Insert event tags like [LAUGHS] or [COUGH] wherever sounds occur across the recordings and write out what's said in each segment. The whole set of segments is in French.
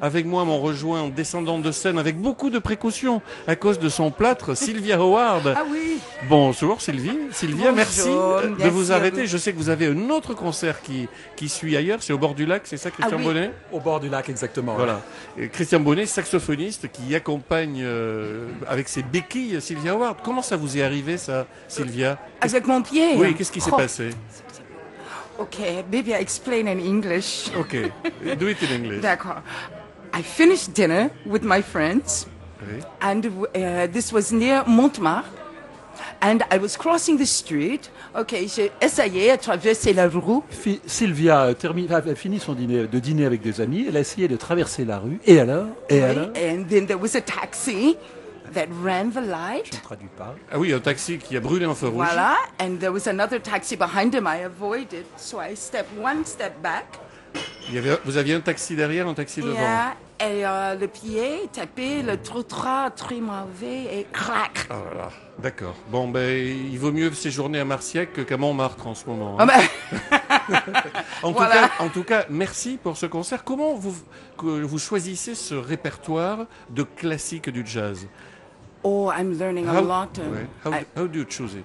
Avec moi, m'ont rejoint en descendant de scène avec beaucoup de précautions à cause de son plâtre, Sylvia Howard. Ah oui. Bonjour Sylvie. Sylvia, Bonjour, merci de vous arrêter. vous. Je sais que vous avez un autre concert qui, qui suit ailleurs, c'est au bord du lac, c'est ça Christian Ah oui. Bonnet? Au bord du lac, exactement. Voilà. Et Christian Bonnet, saxophoniste, qui accompagne euh, avec ses béquilles Sylvia Howard. Comment ça vous est arrivé ça, Sylvia? Avec mon pied? Oui, qu'est-ce qui s'est Oh, passé? Okay, maybe I explain in English. Ok, do it in English. D'accord. I finished dinner with my friends, Oui. and uh, this was near Montmartre. And I was crossing the street. Okay, j'ai essayé de traverser la rue. Fi- Sylvia a, a fini son dîner, de dîner avec des amis. Elle a essayé de traverser la rue. Et alors? Et alors? And then there was a taxi that ran the light. Je ne traduis pas. Ah oui, un taxi qui a brûlé en feu rouge. Voila. And there was another taxi behind him. I avoided. So I stepped one step back. Il y avait, vous aviez un taxi derrière, un taxi devant? Yeah. Et euh, le pied tapé, le trottoir très mauvais et crac. Ah là là, d'accord. Bon, ben, il vaut mieux séjourner à Marciac qu'à Montmartre en ce moment. hein. Ah ben, [LAUGHS] En, Voilà. tout cas, en tout cas, merci pour ce concert. Comment vous, que vous choisissez ce répertoire de classiques du jazz? Oh, I'm learning a How- lot. Ouais. How, I- how do you choose it?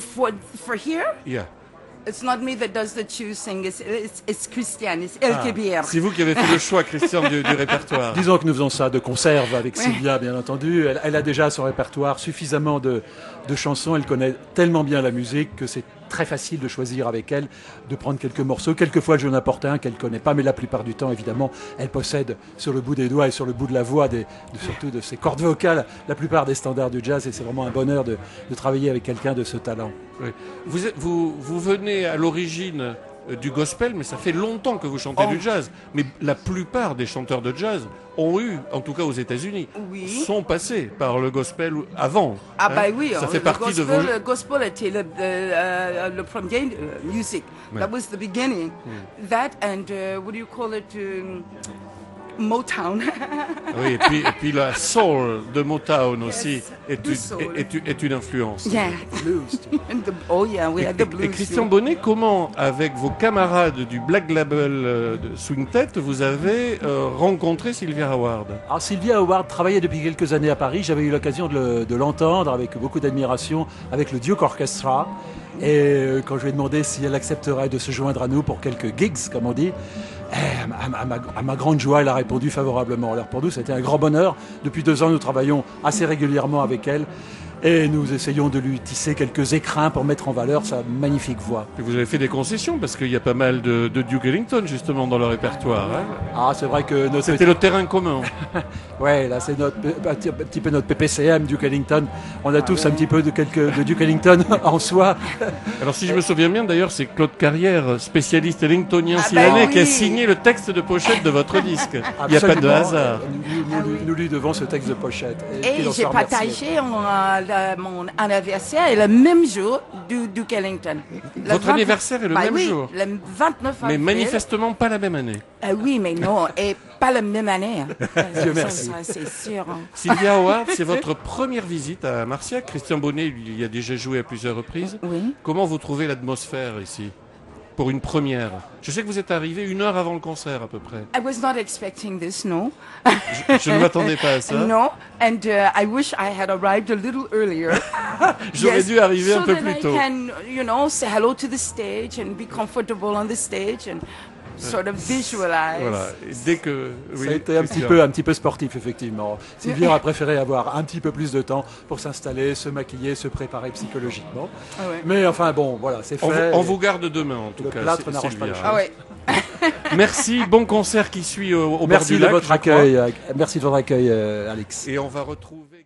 For for here, Yeah. It's not me that does the choosing. It's it's, it's Christian. It's El Ah, Kebir. C'est vous qui avez fait le choix, Christian, du, du répertoire. [LAUGHS] Disons que nous faisons ça de conserve avec. Sylvia, bien entendu. Elle, elle a déjà son répertoire suffisamment de, de chansons. Elle connaît tellement bien la musique que c'est très facile de choisir avec elle, de prendre quelques morceaux. Quelquefois, je n'apporte un qu'elle connaît pas, mais la plupart du temps, évidemment, elle possède sur le bout des doigts et sur le bout de la voix, surtout de ses cordes vocales, la plupart des standards du jazz. Et c'est vraiment un bonheur de, travailler avec quelqu'un de ce talent. Vous, vous, vous venez à l'origine du gospel, mais ça fait longtemps que vous chantez Oh. du jazz. Mais la plupart des chanteurs de jazz ont eu, en tout cas aux États-Unis, Oui. sont passés par le gospel avant. Ah hein. bah oui, Ça hein, fait le partie de gospel, vos. Le gospel était le, euh, le premier euh, music. Ouais. That was the beginning. That and uh, what do you call it? um, Motown. [LAUGHS] Oui, et puis, et puis la soul de Motown aussi est, une, soul. est- est- est une influence. yeah. [LAUGHS] The- oh yeah, we Et, had the et- blues. et Christian. Bonnet, comment, avec vos camarades du Black Label euh, de Swing Tet, vous avez euh, rencontré Sylvia Howard? Alors Sylvia Howard travaillait depuis quelques années à Paris. J'avais eu l'occasion de le- de l'entendre avec beaucoup d'admiration avec le Duke Orchestra. Et euh, quand je lui ai demandé si elle accepterait de se joindre à nous pour quelques gigs, comme on dit, eh, à, ma- ma grande joie, elle a répondu favorablement. Alors pour nous, c'était un grand bonheur. Depuis deux ans, nous travaillons assez régulièrement avec elle. Et nous essayons de lui tisser quelques écrins pour mettre en valeur sa magnifique voix. Et vous avez fait des concessions parce qu'il y a pas mal de, de Duke Ellington justement dans le répertoire. hein. Ah, c'est vrai que notre C'était le terrain commun. [LAUGHS] Ouais, là c'est notre un petit, peu notre PPCM Duke Ellington. On a tous un petit peu de quelques de Duke Ellington [LAUGHS] en soi. [LAUGHS] Alors si je me souviens bien d'ailleurs, c'est Claude Carrière, spécialiste ellingtonien Ah bah qui a oui. signé le texte de pochette de votre disque. Il n'y a pas de hasard. Nous, nous- nous- oui. nous lui devons ce texte de pochette. Et j'ai soit remercié. partagé mon, euh, mon anniversaire et le même jour du Duke Ellington. Le Votre 20 anniversaire est le Bah même oui, jour. Le 29 Mais avril. manifestement pas la même année. Ah oui, mais non, et pas la même année. [LAUGHS] Dieu Ça, merci. C'est sûr. hein. Sylvia Howard, [LAUGHS] c'est votre première visite à Marciac. Christian Bonnet, il y a déjà joué à plusieurs reprises. Oui. Comment vous trouvez l'atmosphère ici? Pour une première Je sais que vous êtes arrivé une heure avant le concert à peu près. I was not expecting this, no. Je, je ne m'attendais pas à ça. [LAUGHS] No, and uh, I wish I had arrived a little earlier. [LAUGHS] J'aurais Yes, dû arriver un peu that plus I tôt. can, you know, say hello to the stage and be comfortable on the stage and sort of visualize. Voilà. Et dès que oui, Ça a été un petit peu un petit peu sportif effectivement. Sylvia a préféré avoir un petit peu plus de temps pour s'installer, se maquiller, se préparer psychologiquement. Ah ouais. Mais enfin bon, voilà, c'est fait. on vous garde demain en tout Le cas. plâtre n'arrange pas les choses. Ah ouais. [LAUGHS] Merci, bon concert qui suit au, au bord Merci du de lac, votre accueil. euh, Merci de votre accueil, euh, Alex. Et on va retrouver.